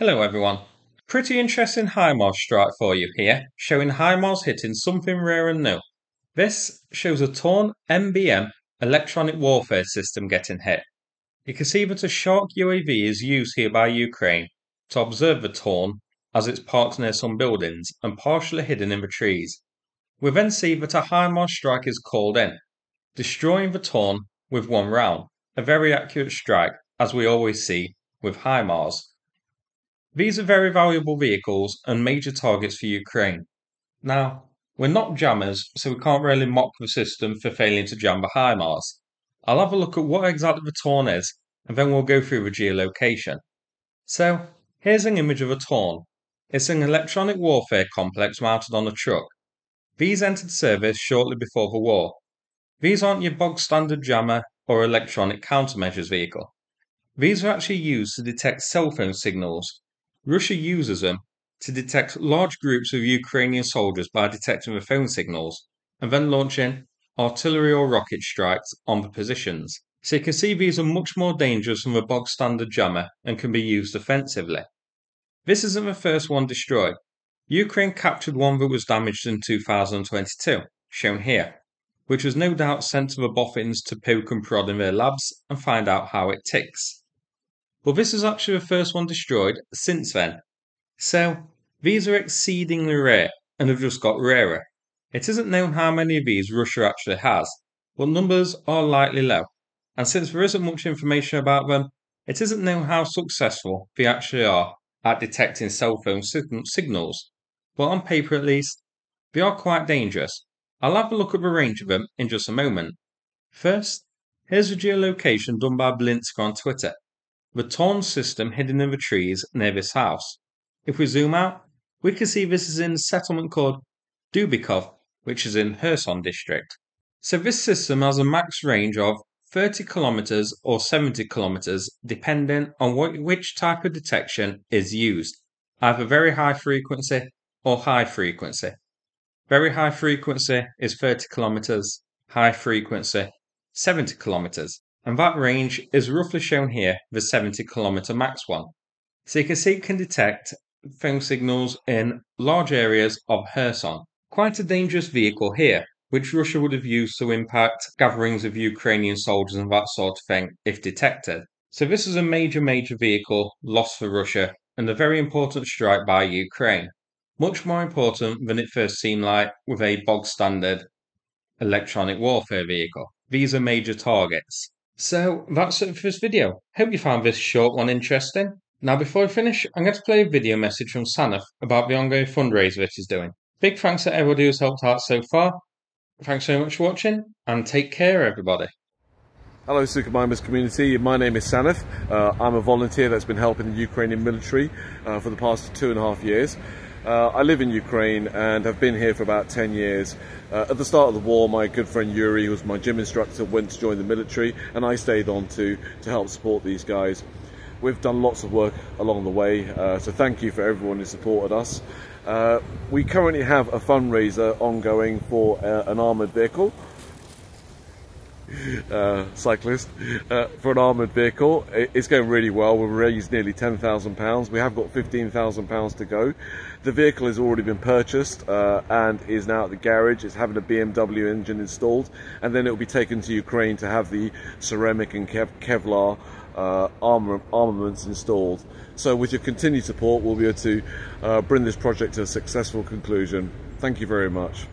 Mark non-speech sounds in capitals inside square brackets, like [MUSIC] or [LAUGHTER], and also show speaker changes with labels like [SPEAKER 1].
[SPEAKER 1] Hello everyone. Pretty interesting HIMARS strike for you here, showing HIMARS hitting something rare and new. This shows a Torn MDM electronic warfare system getting hit. You can see that a Shark UAV is used here by Ukraine to observe the Torn as it's parked near some buildings and partially hidden in the trees. We then see that a HIMARS strike is called in, destroying the Torn with one round, a very accurate strike as we always see with HIMARS. These are very valuable vehicles and major targets for Ukraine. Now, we're not jammers, so we can't really mock the system for failing to jam the HIMARS. I'll have a look at what exactly the Torn is, and then we'll go through the geolocation. So, here's an image of a Torn. It's an electronic warfare complex mounted on a truck. These entered service shortly before the war. These aren't your bog standard jammer or electronic countermeasures vehicle. These are actually used to detect cell phone signals Russia uses them to detect large groups of Ukrainian soldiers by detecting the phone signals and then launching artillery or rocket strikes on the positions. So you can see these are much more dangerous than the bog standard jammer and can be used offensively. This isn't the first one destroyed. Ukraine captured one that was damaged in 2022, shown here, which was no doubt sent to the boffins to poke and prod in their labs and find out how it ticks. But this is actually the first one destroyed since then. So, these are exceedingly rare and have just got rarer. It isn't known how many of these Russia actually has, but numbers are likely low. And since there isn't much information about them, it isn't known how successful they actually are at detecting cell phone signals. But on paper at least, they are quite dangerous. I'll have a look at the range of them in just a moment. First, here's a geolocation done by Blinsker on Twitter. The Torn system hidden in the trees near this house. If we zoom out, we can see this is in a settlement called Dubikov, which is in Kherson district. So this system has a max range of 30 kilometers or 70 kilometers depending on what, which type of detection is used, either very high frequency or high frequency. Very high frequency is 30 kilometers, high frequency 70 kilometers and that range is roughly shown here, the 70 kilometer max one. So you can see it can detect phone signals in large areas of Kherson. Quite a dangerous vehicle here, which Russia would have used to impact gatherings of Ukrainian soldiers and that sort of thing if detected. So this is a major, major vehicle lost for Russia and a very important strike by Ukraine. Much more important than it first seemed like with a bog standard electronic warfare vehicle. These are major targets. So that's it for this video. Hope you found this short one interesting. Now before I finish, I'm going to play a video message from Sanath about the ongoing fundraiser that he's doing. Big thanks to everybody who's helped out so far. Thanks so much for watching and take care everybody.
[SPEAKER 2] Hello Suchomimus community, my name is Sanath. Uh, I'm a volunteer that's been helping the Ukrainian military uh, for the past two and a half years. Uh, I live in Ukraine and have been here for about 10 years. Uh, at the start of the war, my good friend Yuri, who was my gym instructor, went to join the military and I stayed on to, to help support these guys. We've done lots of work along the way, uh, so thank you for everyone who supported us. Uh, we currently have a fundraiser ongoing for uh, an armoured vehicle [LAUGHS] uh, cyclist uh, for an armoured vehicle. It's going really well. We've raised nearly £10,000. We have got £15,000 to go. The vehicle has already been purchased uh, and is now at the garage. It's having a BMW engine installed and then it will be taken to Ukraine to have the ceramic and Kev Kevlar uh, armor armaments installed. So with your continued support, we'll be able to uh, bring this project to a successful conclusion. Thank you very much.